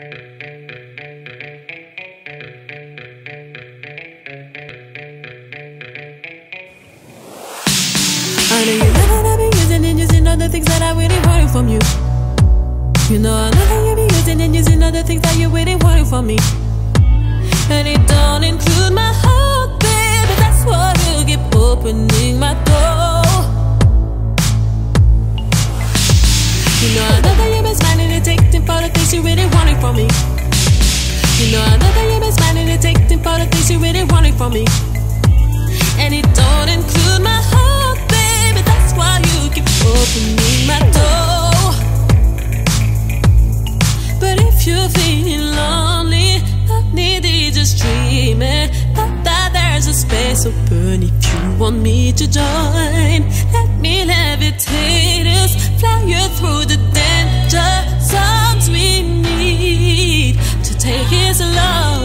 I know you know that I've been using and using all the things that I really wanted from you. You know I know that you've been using and using all the things that you really wanted from me. And it don't include my heart, baby. That's why you keep opening my door. You know I know that me. You know I know that you've been smiling and taking for the things you really wanted from me. And it don't include my heart, baby. That's why you keep opening my door. But if you're feeling lonely, not needy, just dreaming. Thought that there's a space open if you want me to join. Let me levitate slow.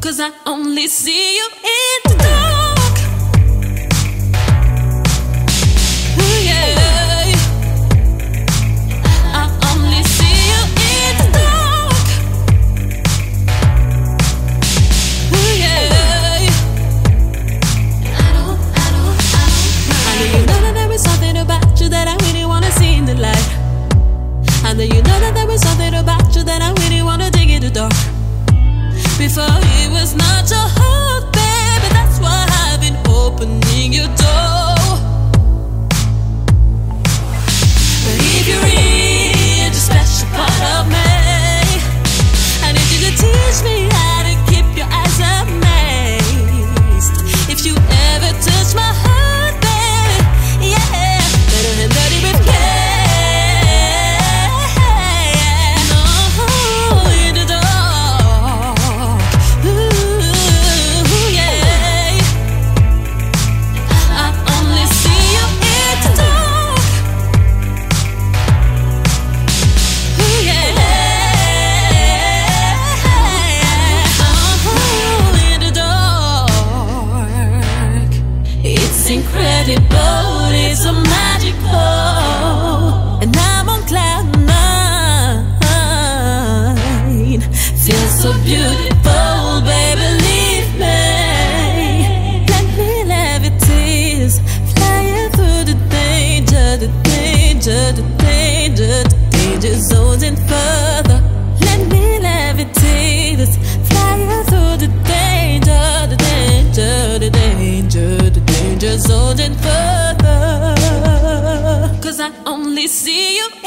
Cause I only see you in that there is something about you that I really wanna dig in the dark. Before it was not your heart, so beautiful, baby, leave me. Let me levitate, flying through the danger, the danger, the danger, the danger zones and further. Let me levitate, flying through the danger, the danger, the danger, the danger zones and further. Cause I only see you